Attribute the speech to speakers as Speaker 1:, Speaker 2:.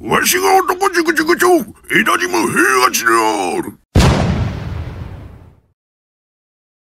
Speaker 1: わしが男塾塾長枝島平八である。